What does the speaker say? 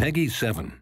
Peggy 7.